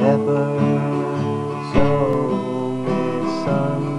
ever so misunderstood.